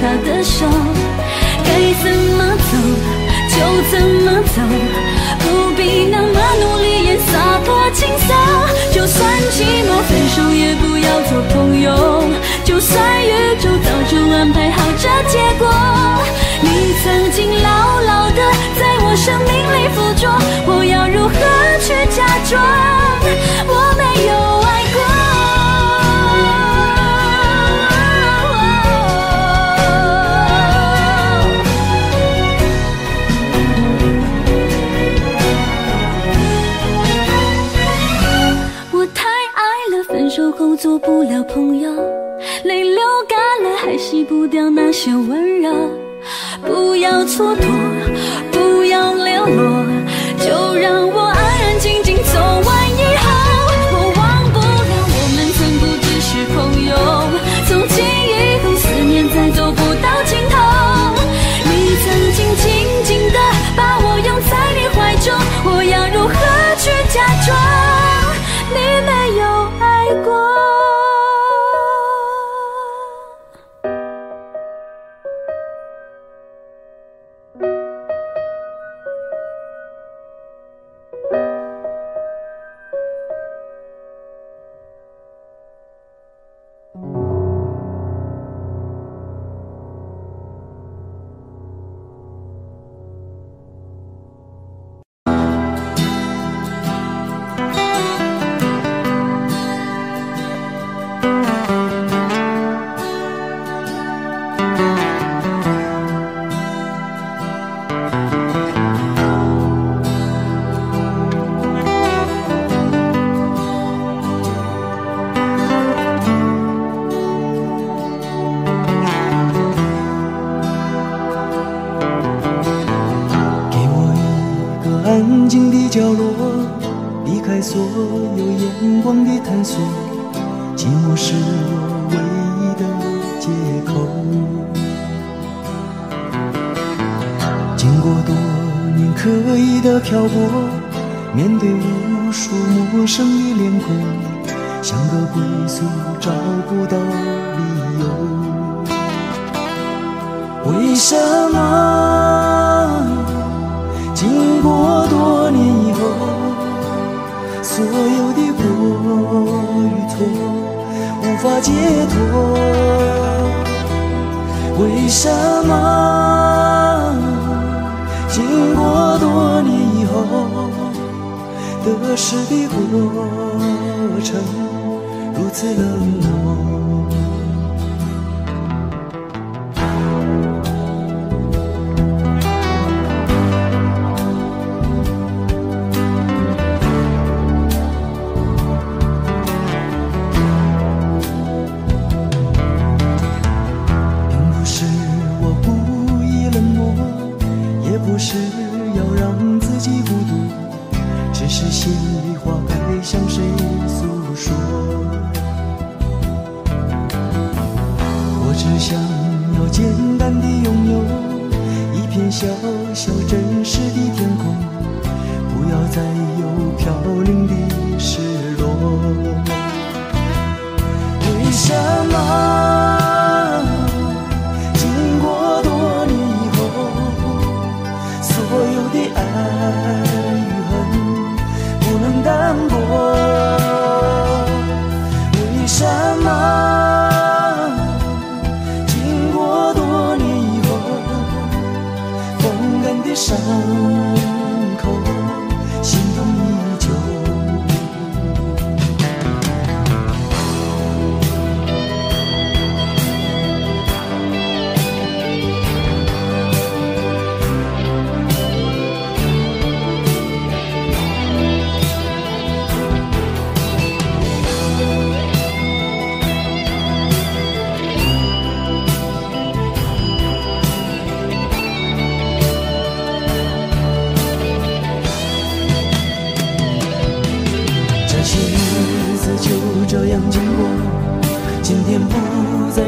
他的手该怎么走就怎么走，不必那么努力也洒脱轻松。就算寂寞，分手也不要做朋友。就算宇宙早就安排好这结果，你曾经牢牢的在我生命里附着，我要如何去假装？蹉跎。角落，避开所有眼光的探索，寂寞是我唯一的借口。经过多年刻意的漂泊，面对无数陌生的脸孔，想个归宿找不到理由。为什么？经过多。所有的过与错，无法解脱。为什么经过多年以后，得失的过程如此冷漠？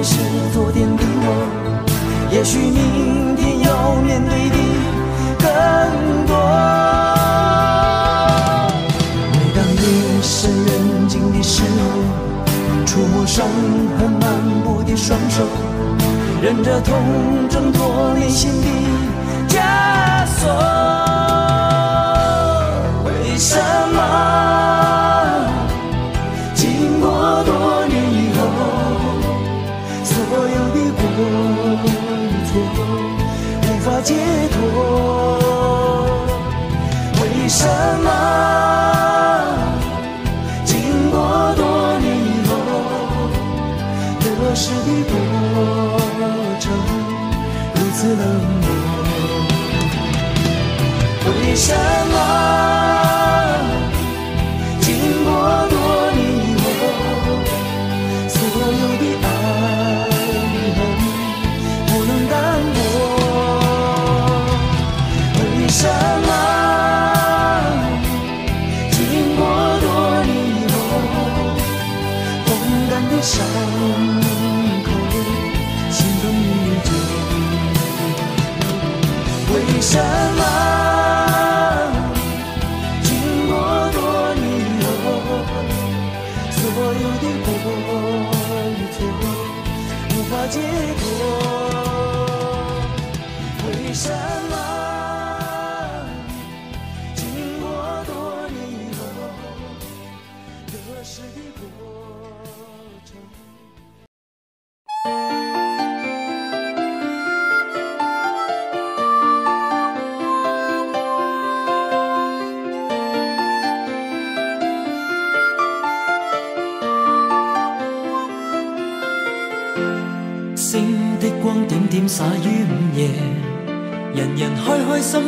是昨天的我，也许明天要面对的更多。每当夜深人静的时候，触摸伤痕满布的双手，忍着痛挣脱内心的枷锁。为什么？解脱？为什么？经过多年以后，得失的过程如此冷漠？为什么？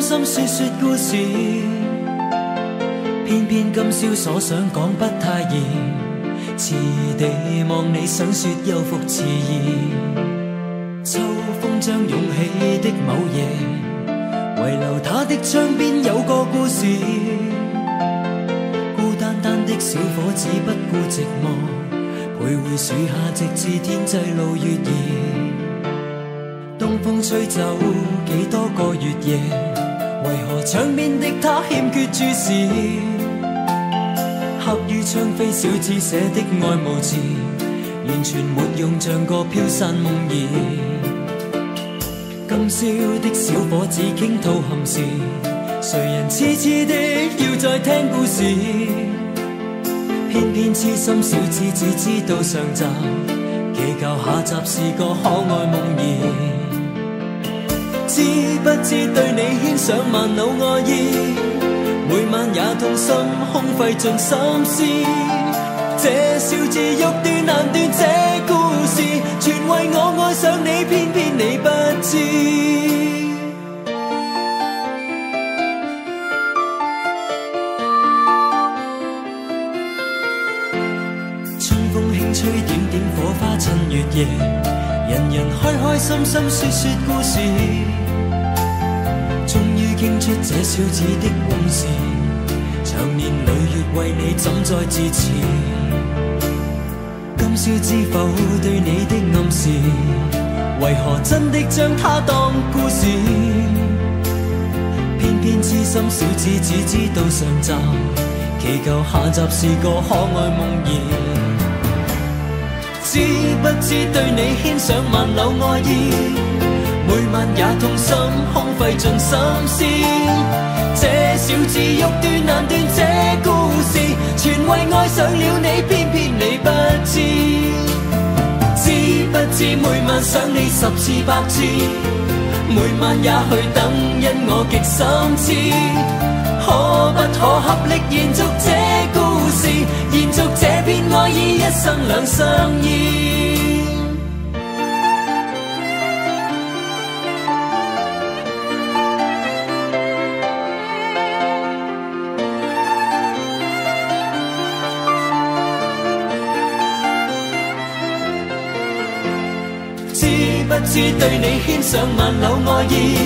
深深说说故事，偏偏今宵所想讲不太易，迟地望你想说又复迟疑。秋风将涌起的某夜，遗留他的窗边有个故事。孤单单的小伙子不顾寂寞，徘徊树下直至天际露月儿。东风吹走几多个月夜。为何窗边的他欠缺注视？刻于窗扉小子写的爱慕字，完全没用，像个飘散梦儿。今宵的小伙子倾吐憾事，谁人痴痴的要再听故事？偏偏痴心小子只知道上集，祈求下集是个可爱梦儿。知不知对你牵上万缕爱意，每晚也痛心，空费尽心思。这笑字欲断难断，这故事全为我爱上你，偏偏你不知。春风轻吹，点点火花衬月夜，人人开开心心说说故事。倾出这小子的往事，长年累月为你怎再自持？今宵知否对你的暗示？为何真的将它当故事？偏偏痴心小子只知道上集，祈求下集是个可爱梦儿。知不知对你牵上万缕爱意？每晚也痛心，空费尽心思。这小字欲断难断，这故事全为爱上了你，偏偏你不知。知不知每晚想你十次百次？每晚也去等，因我极心痴。可不可合力延续这故事，延续这片爱意，一生两相依。知對你牽上萬縷愛意，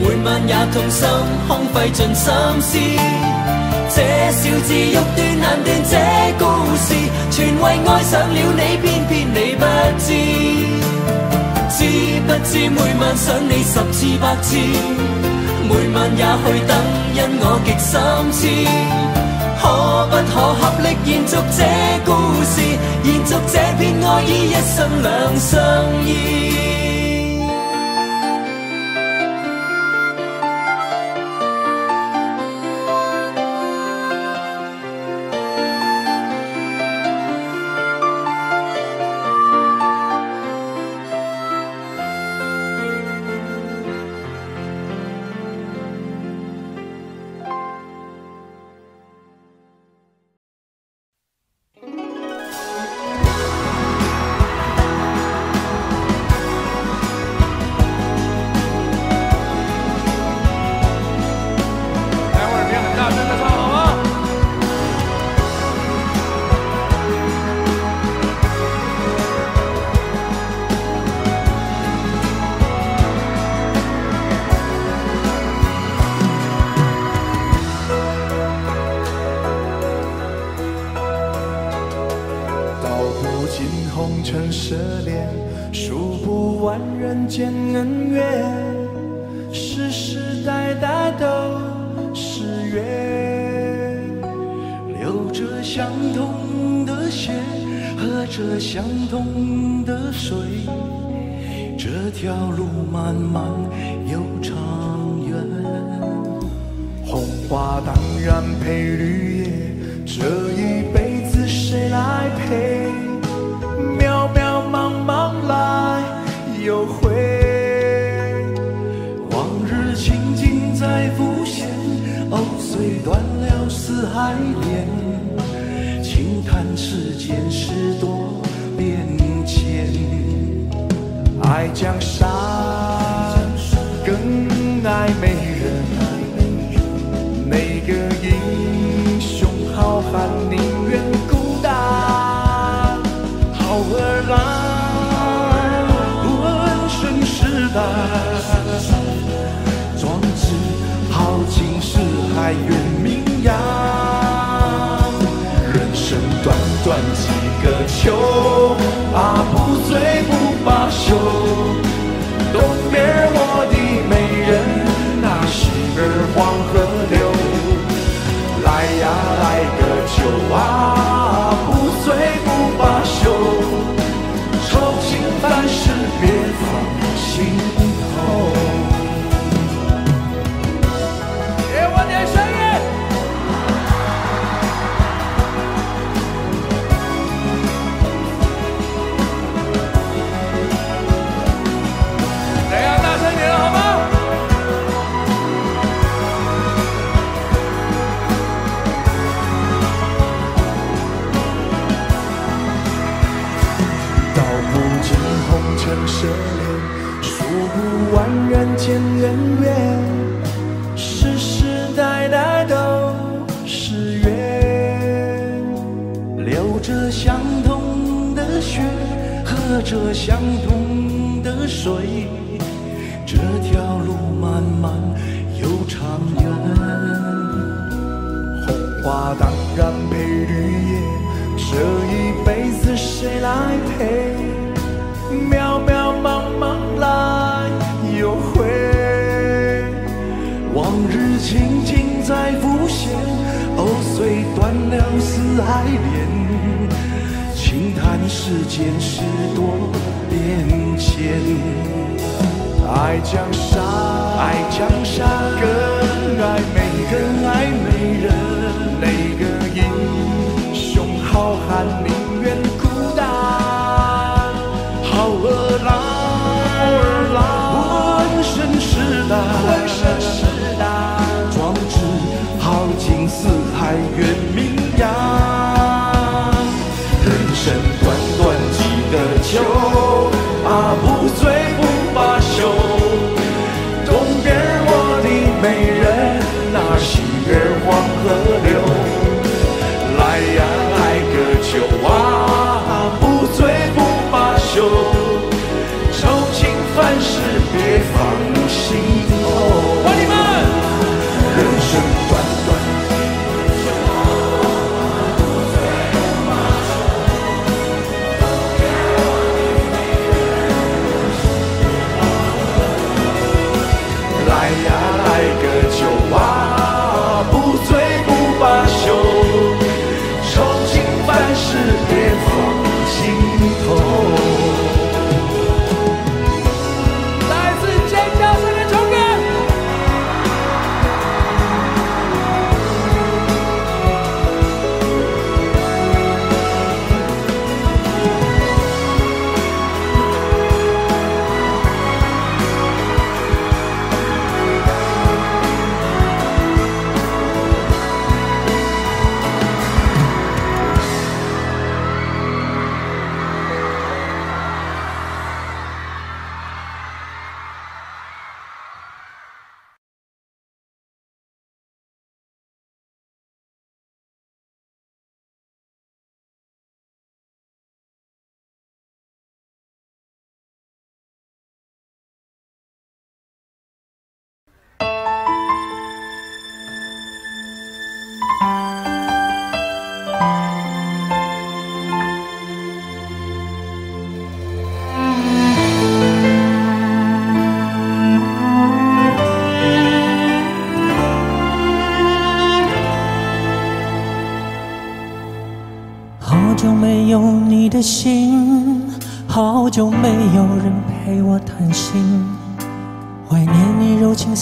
每晚也痛心，空費盡心思。這笑字欲斷難斷這故事，全為愛上了你，偏偏你不知。知不知每晚想你十次百次，每晚也去等，因我極心痴。可不可合力延續這故事，延續這片愛意，一生兩相依。爱江山更爱美人，哪个英雄好汉宁愿孤单？好儿郎，浑身是胆，壮志豪情四海远名扬。人生短短几个秋，啊，不醉不罢休。日黄河流，来呀来个酒啊！这相同的水，这条路漫漫又长远。红花当然配绿叶，这一辈子谁来陪？世间事多变迁，爱江山更爱美人，哪个英雄好汉宁愿孤单？好儿郎浑身是胆。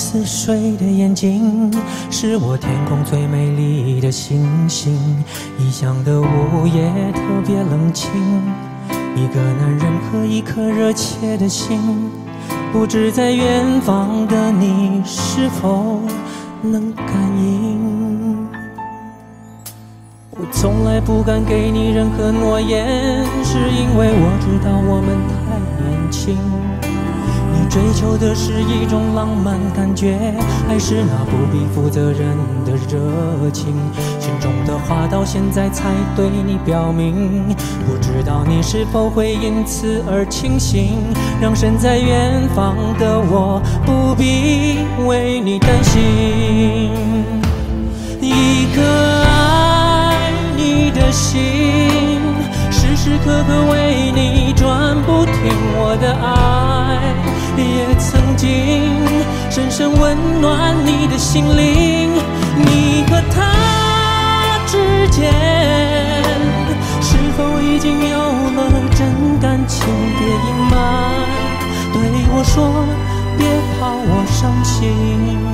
似水的眼睛，是我天空最美丽的星星。异乡的午夜特别冷清，一个男人和一颗热切的心，不知在远方的你是否能感应。我从来不敢给你任何诺言，是因为我知道我们太年轻。追求的是一种浪漫感觉，还是那不必负责任的热情？心中的话到现在才对你表明，不知道你是否会因此而清醒？让身在远方的我不必为你担心。一颗爱你的心，时时刻刻为你转不停，我的爱。也曾经深深温暖你的心灵，你和他之间是否已经有了真感情？别隐瞒，对我说，别怕我伤心。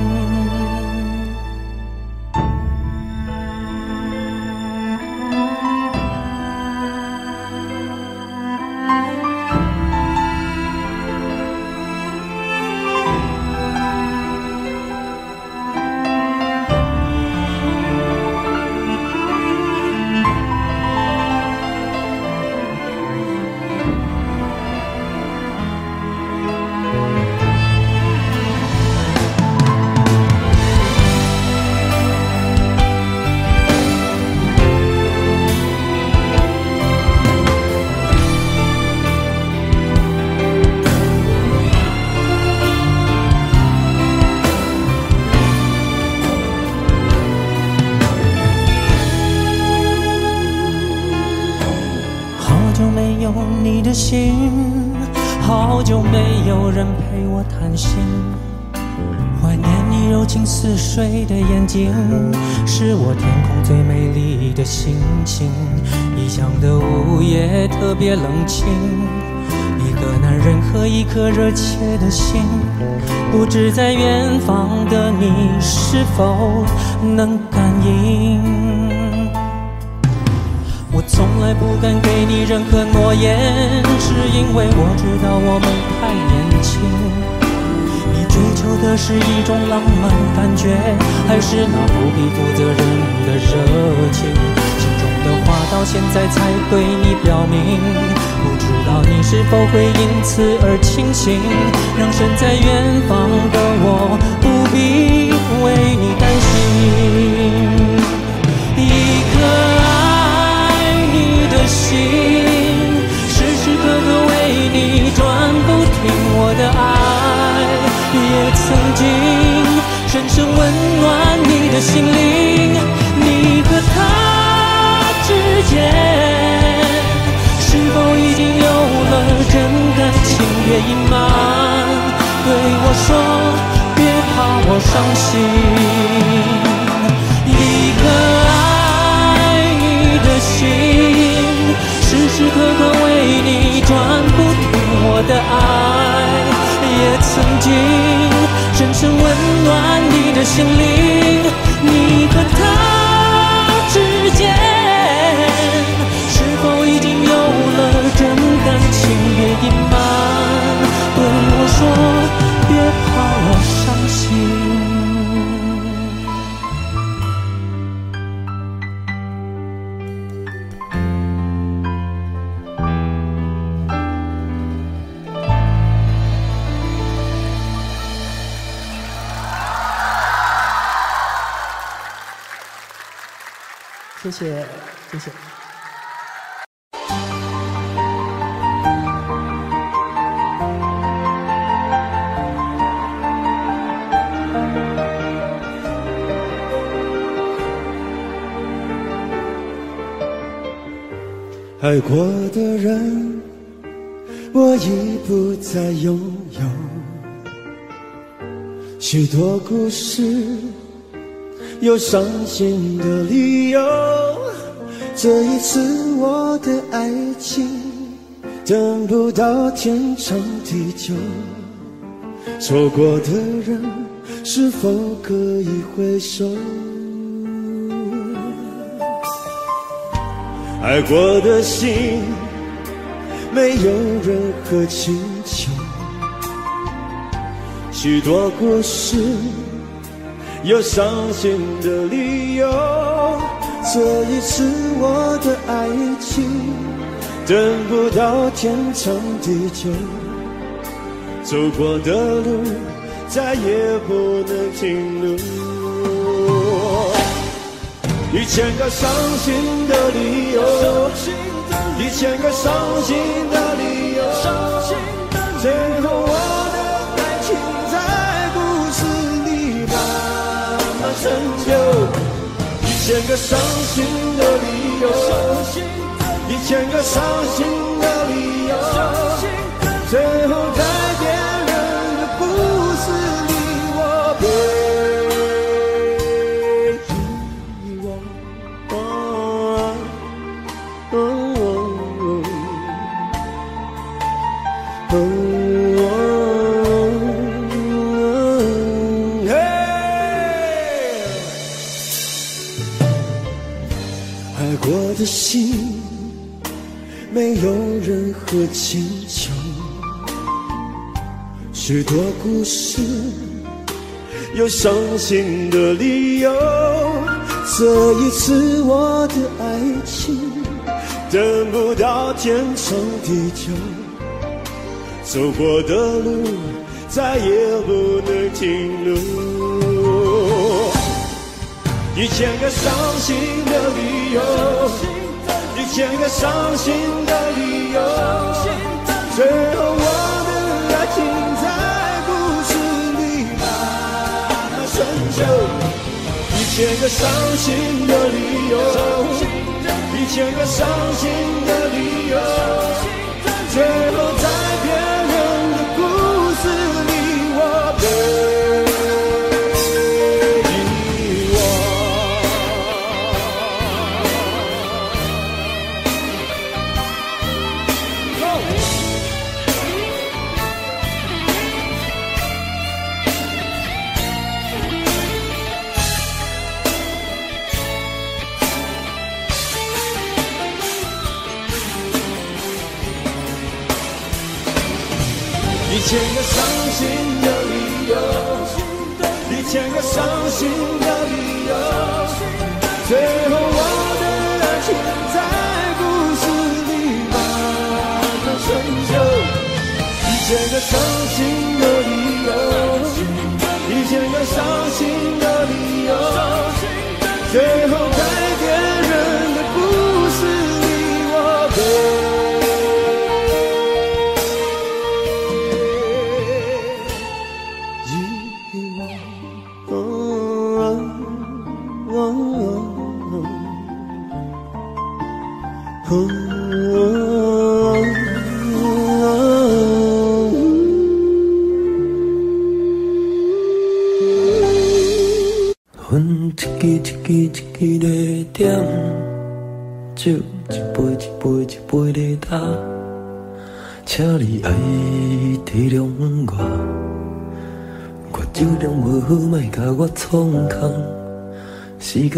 异乡的午夜特别冷清，一个男人和一颗热切的心，不知在远方的你是否能感应。我从来不敢给你任何诺言，是因为我知道我们太年轻。你追求的是一种浪漫感觉，还是那不必负责任的热情？的话到现在才对你表明，不知道你是否会因此而清醒，让身在远方的我不必为你担心。一颗爱你的心，时时刻刻为你转不停，我的爱也曾经深深温暖你的心灵，你和他。间，是否已经有了真感情？别隐瞒，对我说，别怕我伤心。一颗爱你的心，时时刻刻为你转不停。我的爱也曾经深深温暖你的心灵，你和他。说，别怕我伤心。谢谢，谢谢。爱过的人，我已不再拥有。许多故事，有伤心的理由。这一次，我的爱情等不到天长地久。错过的人，是否可以回首？爱过的心没有任何请求，许多故事有伤心的理由。这一次我的爱情等不到天长地久，走过的路再也不能停留。一千个伤心的理由，一千个伤心的理由，最后我的爱情在故事里慢慢陈旧。一千个伤心的理由，一千个伤心的理由，最后。的心没有任何请求，许多故事有伤心的理由。这一次我的爱情等不到天长地久，走过的路再也不能停留。一千个伤心的理由，一千个伤心的理由，最后我的爱情在故事里慢慢陈旧。一千个伤心的理由，一千个伤心的理由，最后。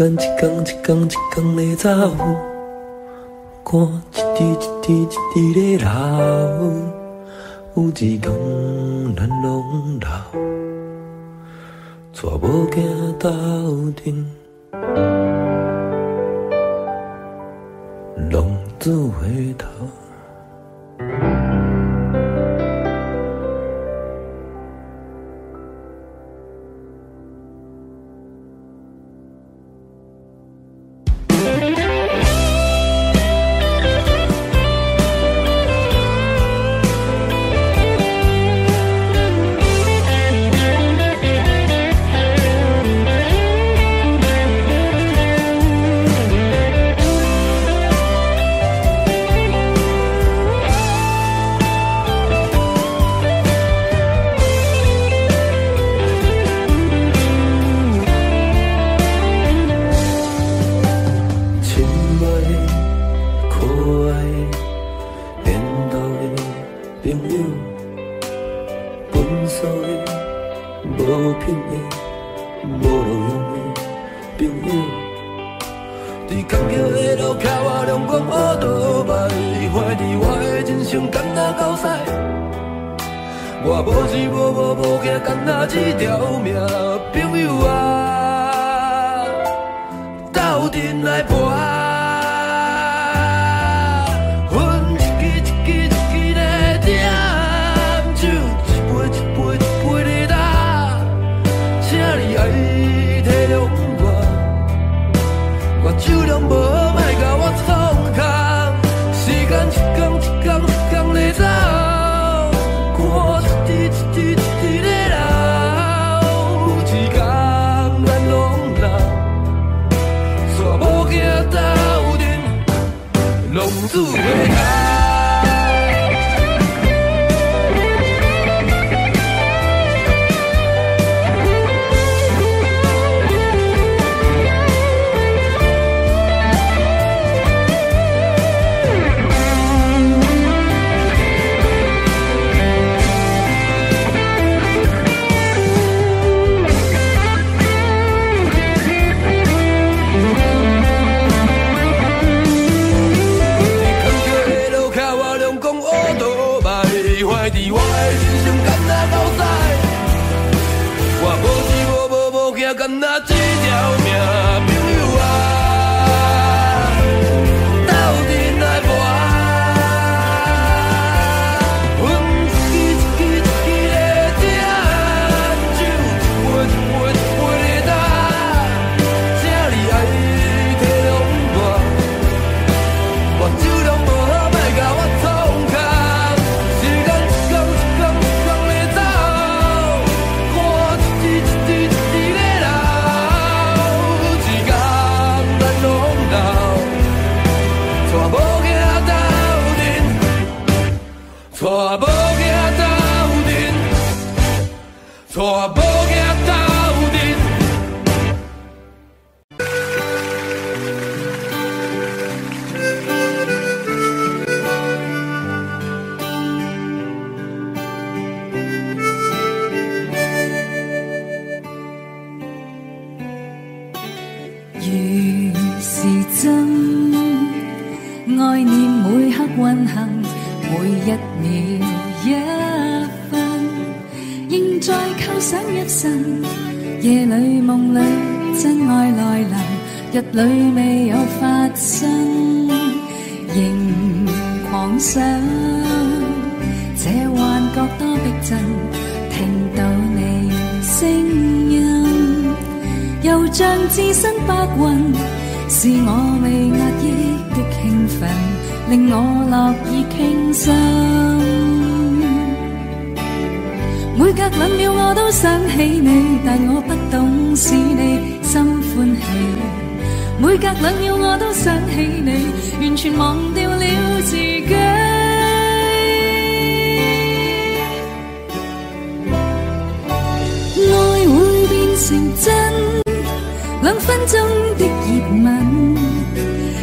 一天一天一天在走，汗一滴一滴一滴在流，有一天咱拢老，娶无子到阵，浪子回头。里未有发生，仍狂想，这幻觉多逼真，听到你声音，又像置身白云，是我未压抑的兴奋，令我乐意倾心。每隔两秒我都想起你，但我不懂使你心欢喜。每隔两秒，我都想起你，完全忘掉了自己。爱会变成真，两分钟的热吻，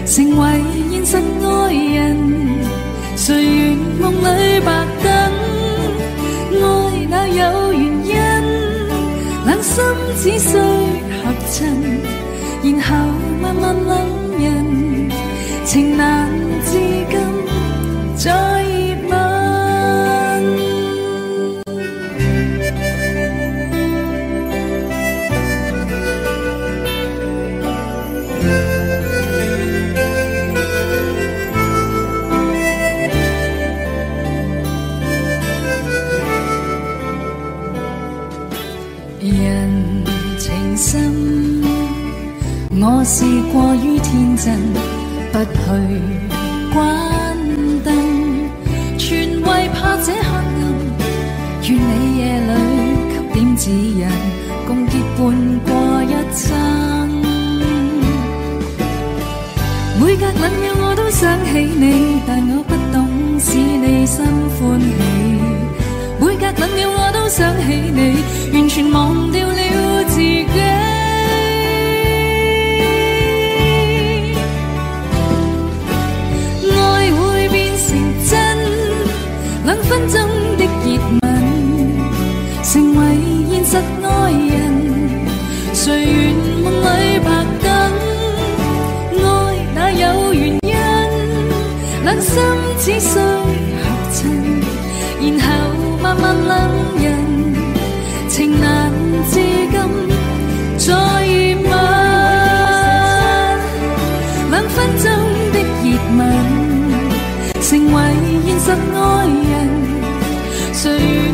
成为现实爱人。谁愿梦里白等？爱哪有原因？两心只需合衬。万恋人，情难。想起你，但我不懂使你心欢喜。每隔两秒我都想起你，完全忘掉了自己。只需合襯，然後默默兩人，情難至今再吻，兩分鐘的熱吻，成為現實愛人。誰？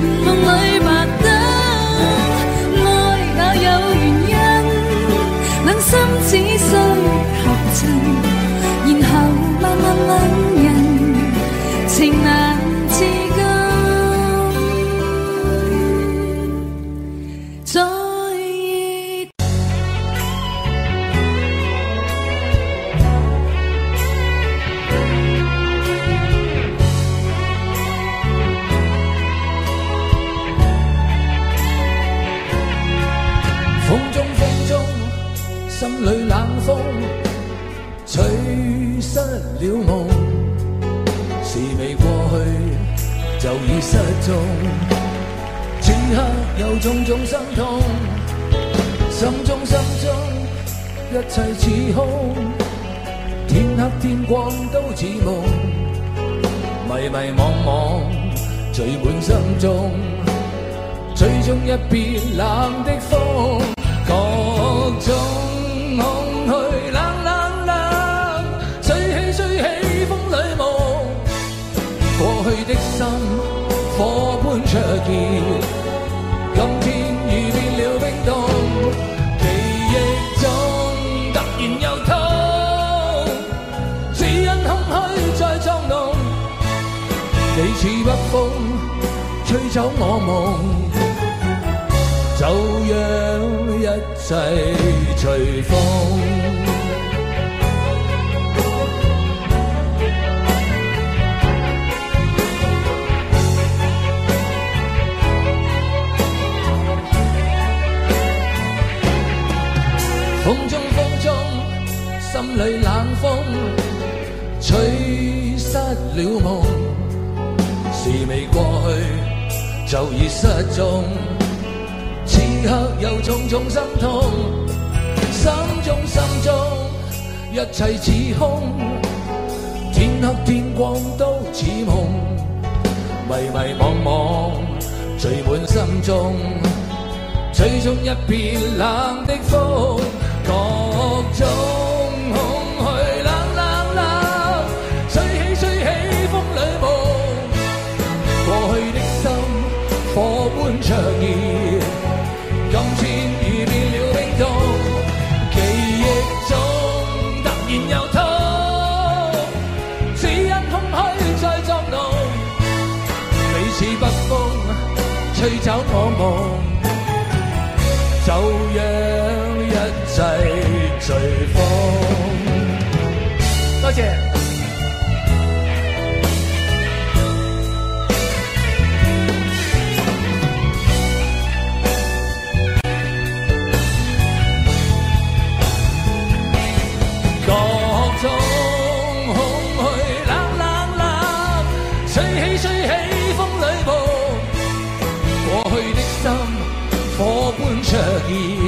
然又痛，只因空虚在作弄。你似北风，吹走我梦，就让一切随风。冷风吹失了梦，是未过去就已失踪。此刻又重重心痛，心中心中一切似空，天黑天光都似梦，迷迷惘惘聚满心中，吹出一片冷的风，各种。吹走我梦。here.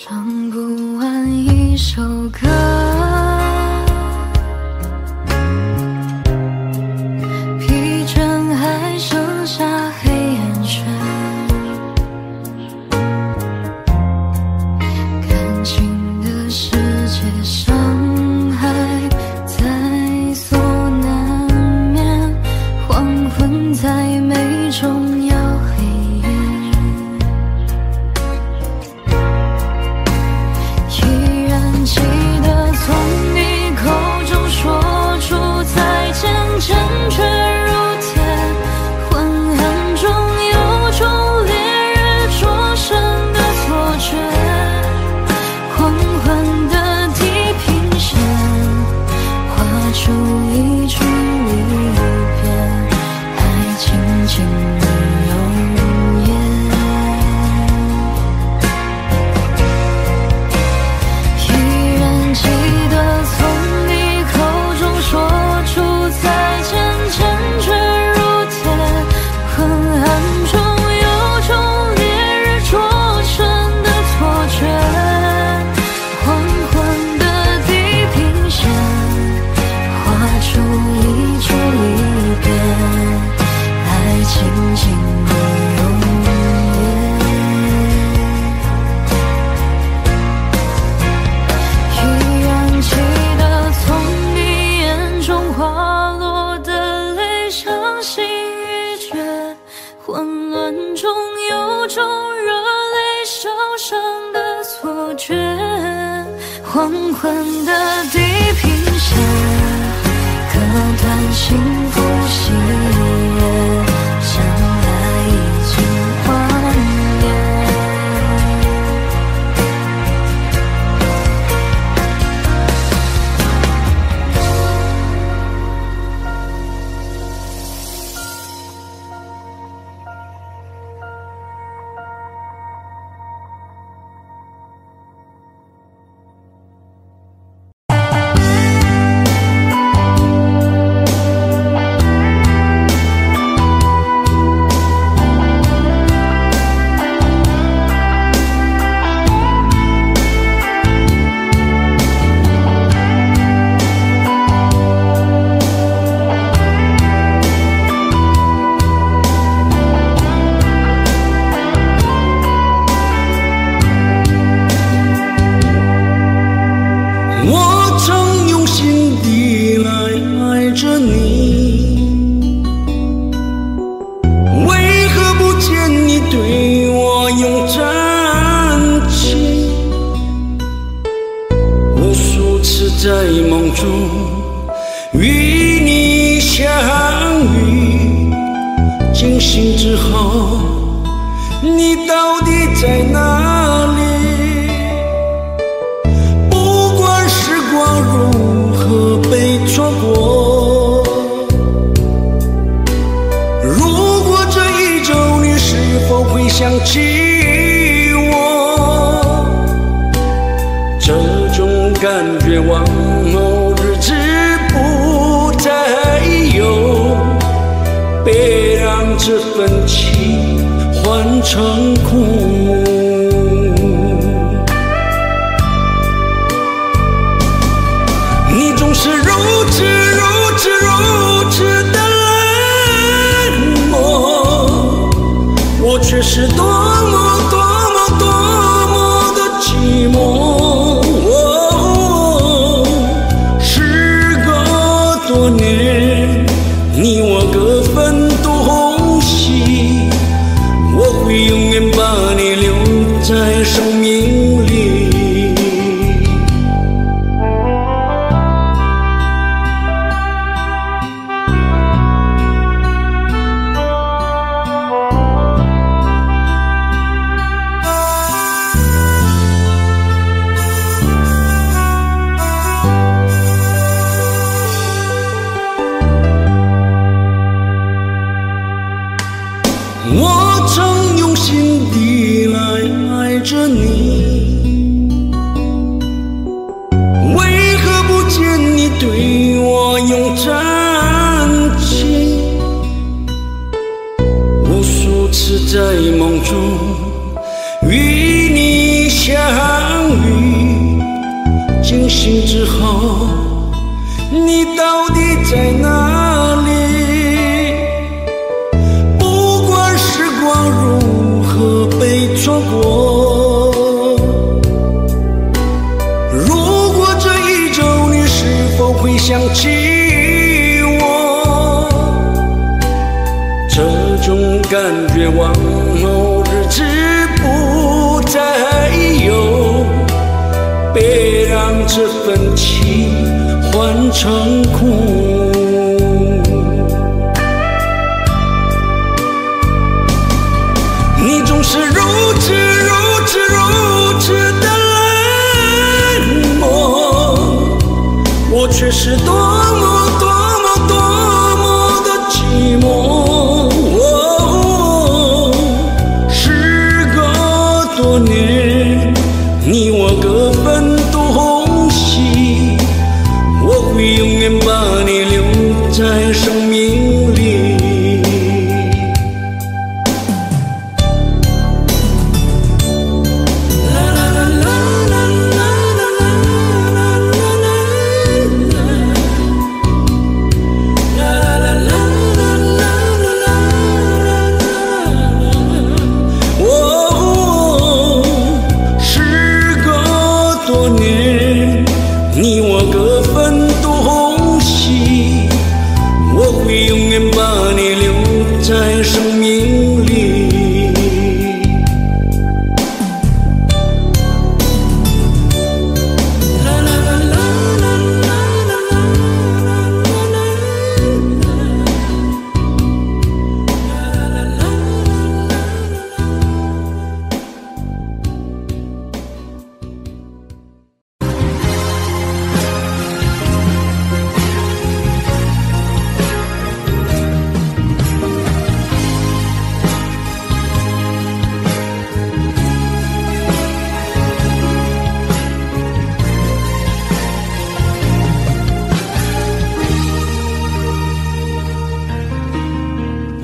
唱不完一首歌。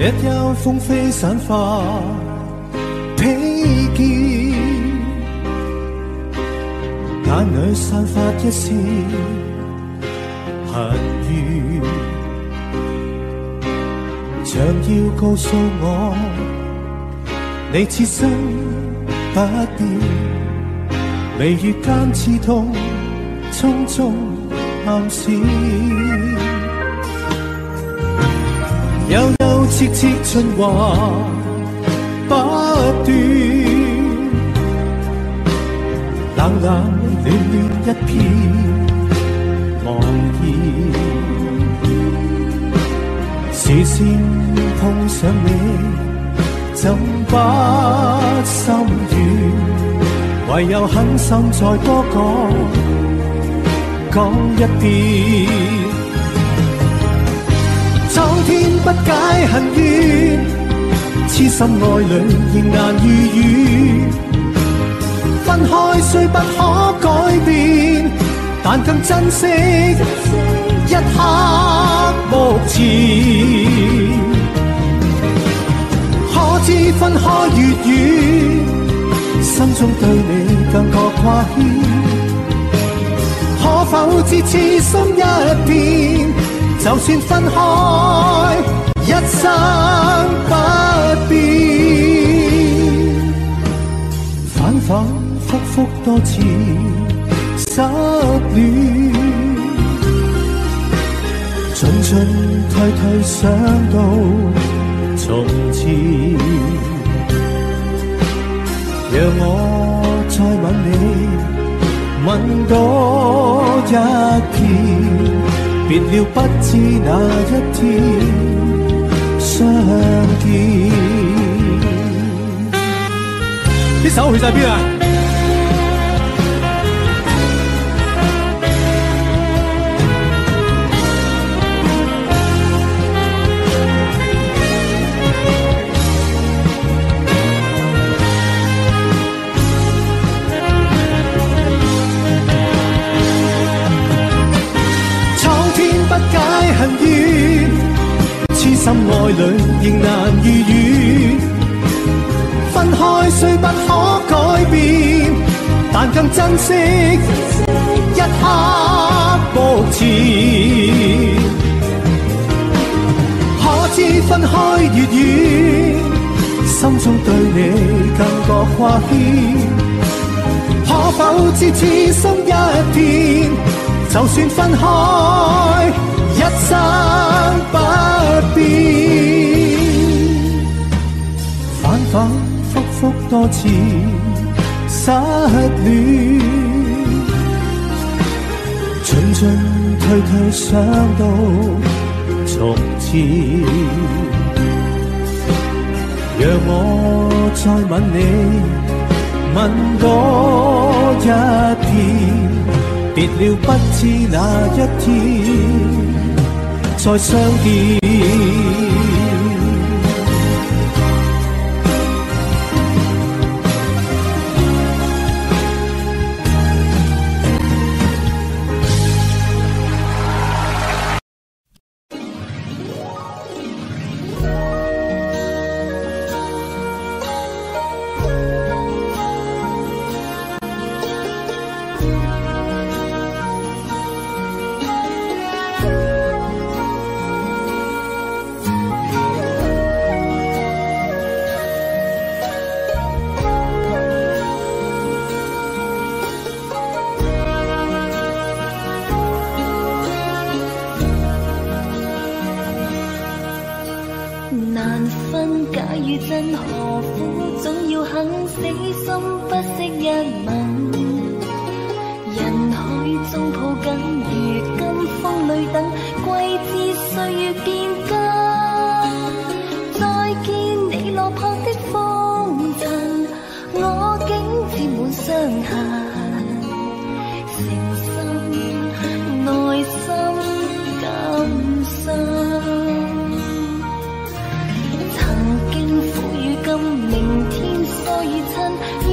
一幽风飞散发披肩，眼里散发一丝恨怨，想要告诉我你此生不变，眉宇间刺痛，匆匆暗视。有。切切春话不断，冷冷暖暖一片茫然。视线碰上你，怎不心软？唯有狠心再多讲，讲一遍。苍天不解恨怨，痴心爱侣仍难如愿。分开虽不可改变，但更珍惜一刻目前。可知分开越远，心中对你更觉挂牵。可否知痴心一片？就算分开，一生不变。反反复复多次失恋，进进退退想到从前，让我再吻你，吻多一天。别了不这首去晒边啊？可否知痴心一片？就算分开，一生不变。反反复复多次失恋，进进退退想到从前，让我。再吻你，吻多一遍，别了不知哪一天再相见。落魄的风尘，我竟沾满伤痕。诚心、耐心、感心，曾经苦与甘，明天疏与亲。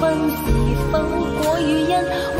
分是否过于因？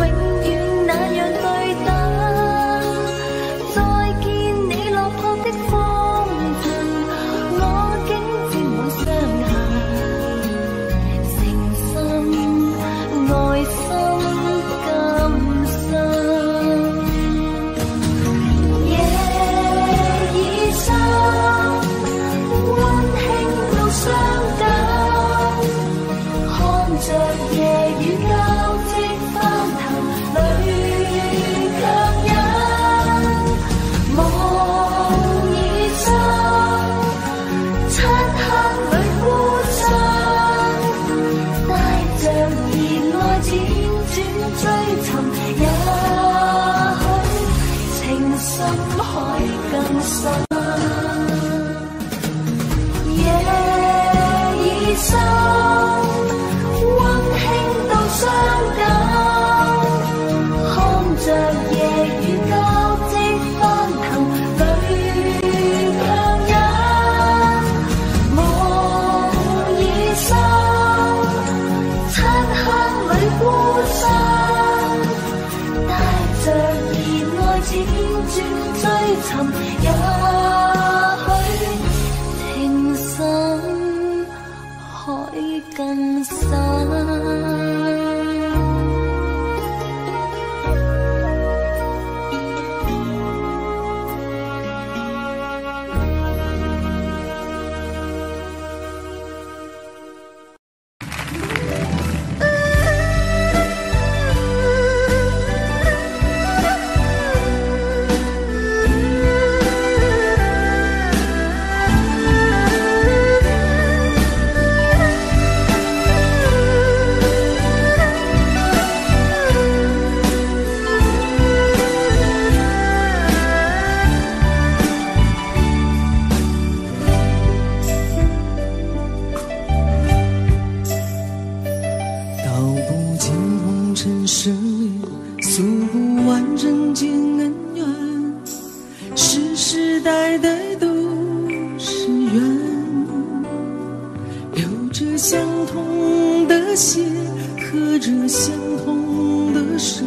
代代都是缘，流着相同的血，喝着相同的水。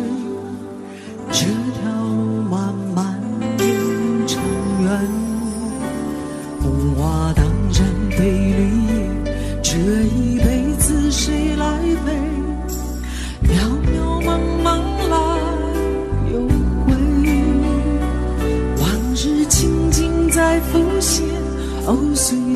Oh, sweet.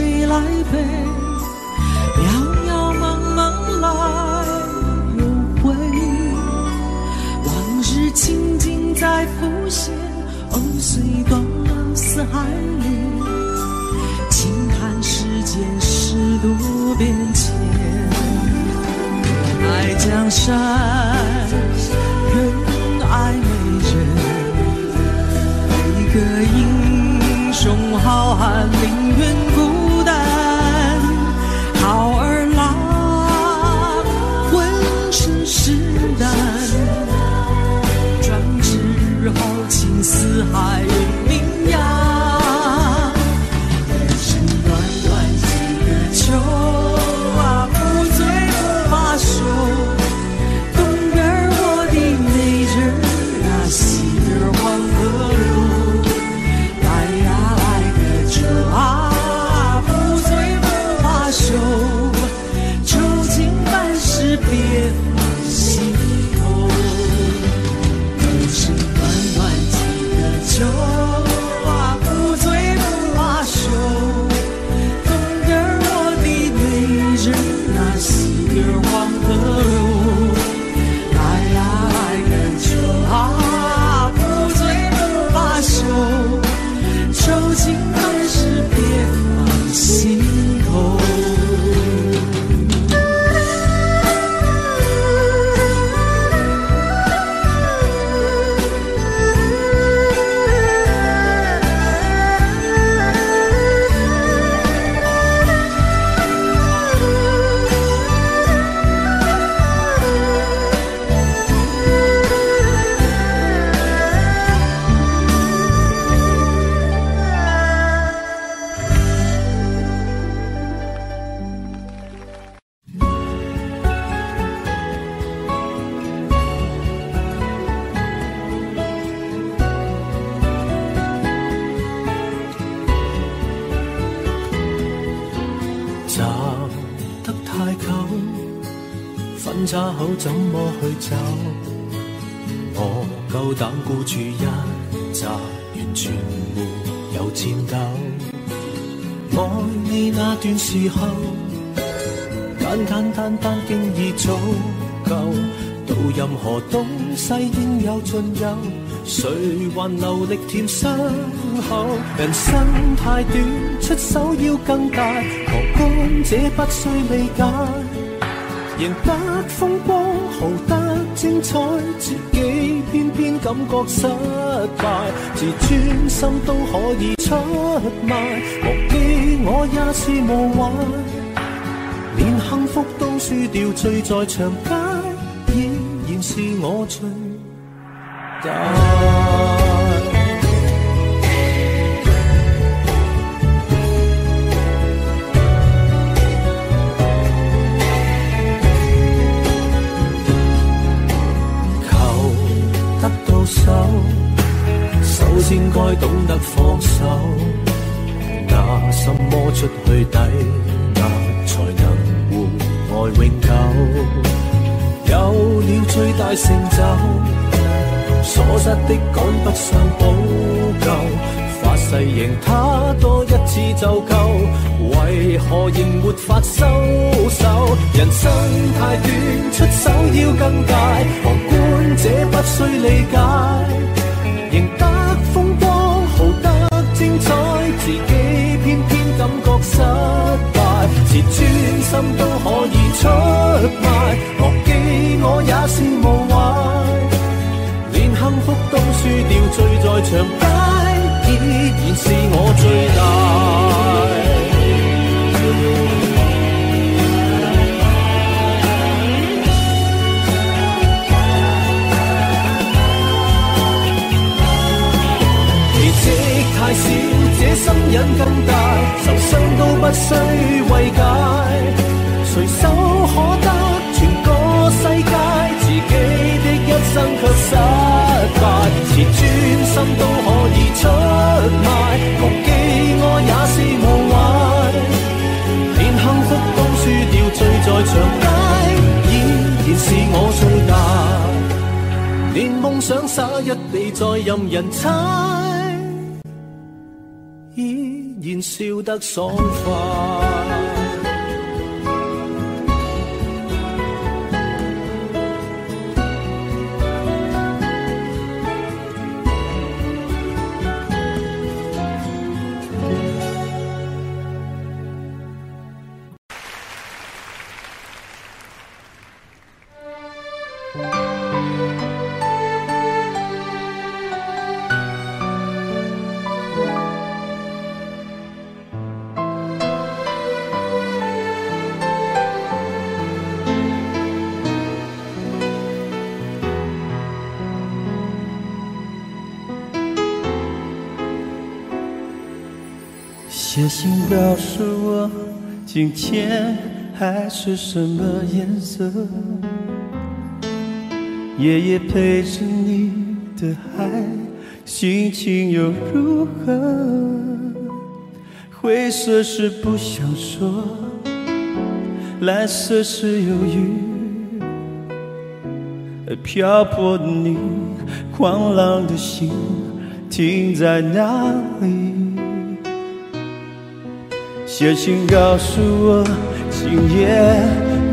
谁来背？渺渺茫茫来又回，往日情景再浮现。藕虽断了丝还连，轻叹世间事多变迁，爱江山。四海。就胆孤注一掷，完全没有颤抖。爱你那段时候，简简单单，经已足够。到任何东西应有尽有，谁还留力填伤口？人生太短，出手要更大，何观这不需理解，赢得风光，豪得精彩，自己。偏偏感觉失败，自尊心都可以出卖。莫非我也是无赖？连幸福都输掉，醉在长街，依然是我大。手，首先该懂得放手。拿什么出去抵押，才能换爱永久？有了最大成就，所失的赶不上补救。誓赢他多一次就够，为何仍没法收手？人生太短，出手要更大，旁观者不需理解。赢得风光，豪得精彩，自己偏偏感觉失败，连专心都可以出卖。莫记我也是无坏，连幸福都输掉，醉在长街。仍然是我最大。奇迹太少，这心瘾更大，受伤都不需慰解，随手可得。一生却失败，连专心都可以出卖，忘记我也是无谓。连幸福都输掉，醉在长街，依然是我最大。连梦想洒一地，再任人猜，依然笑得爽快。信告诉我，今天还是什么颜色？夜夜陪着你的海，心情又如何？灰色是不想说，蓝色是忧郁，漂泊的你，狂浪的心，停在哪里？写信告诉我，今夜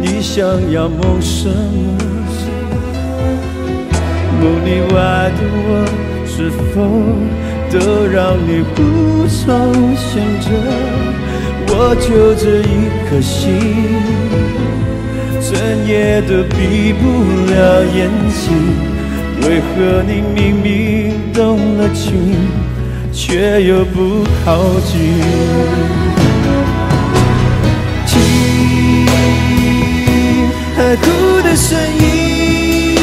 你想要梦什么？梦里外的我，是否都让你无从选择？我就这一颗心，整夜都闭不了眼睛。为何你明明动了情，却又不靠近？哭的声音，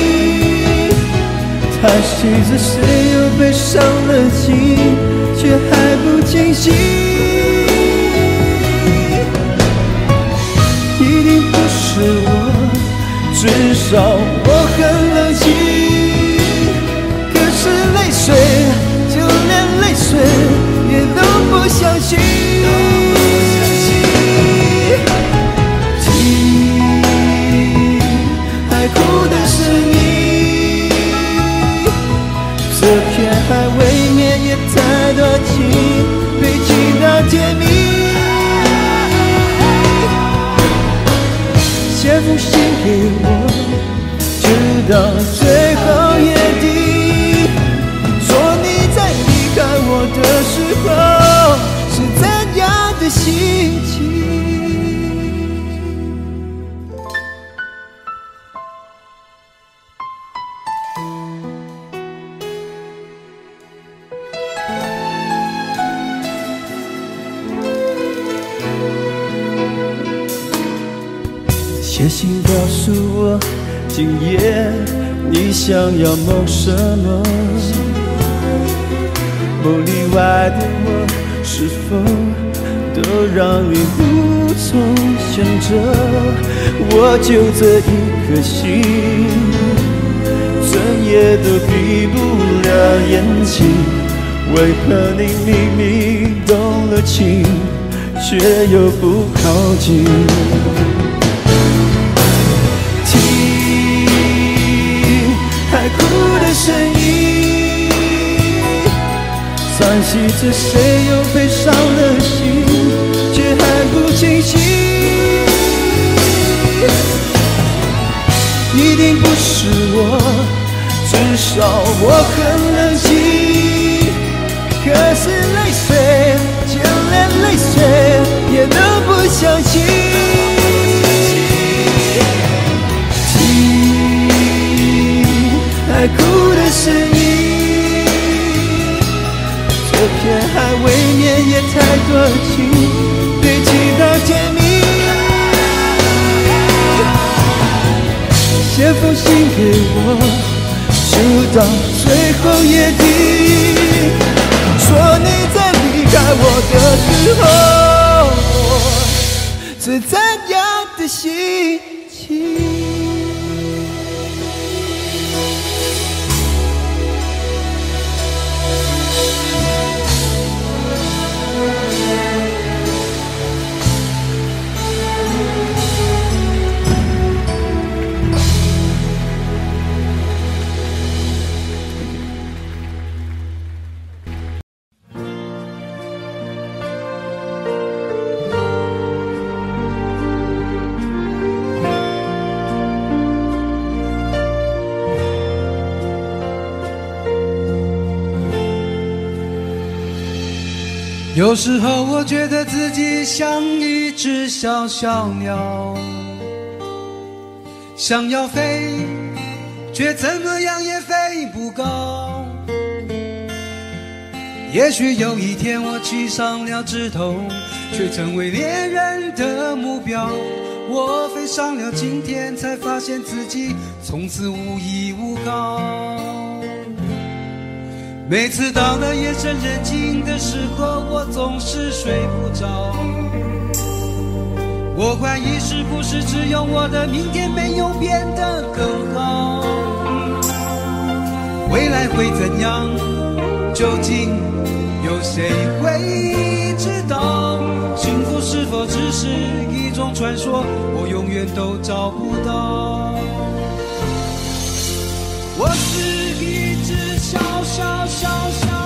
叹息着谁又被伤了心，却还不清醒。一定不是我，至少我很。梦什么？梦里外的我，是否都让你无从选择？我就这一颗心，整夜都闭不了眼睛。为何你明明动了情，却又不靠近？叹息着，谁又被伤了心，却还不清醒？一定不是我，至少我很冷静。可是泪水，就连泪水也都不相信。心，还哭。还未免也太多情，堆积到甜蜜。写封信给我，直到最后也定，说你在离开我的时候，是怎样的心情？有时候我觉得自己像一只小小鸟，想要飞，却怎么样也飞不高。也许有一天我栖上了枝头，却成为猎人的目标。我飞上了青天，才发现自己从此无依无靠。每次到了夜深人静的时候，我总是睡不着。我怀疑是不是只有我的明天没有变得更好。未来会怎样？究竟有谁会知道？幸福是否只是一种传说？我永远都找不到。我是。小小小。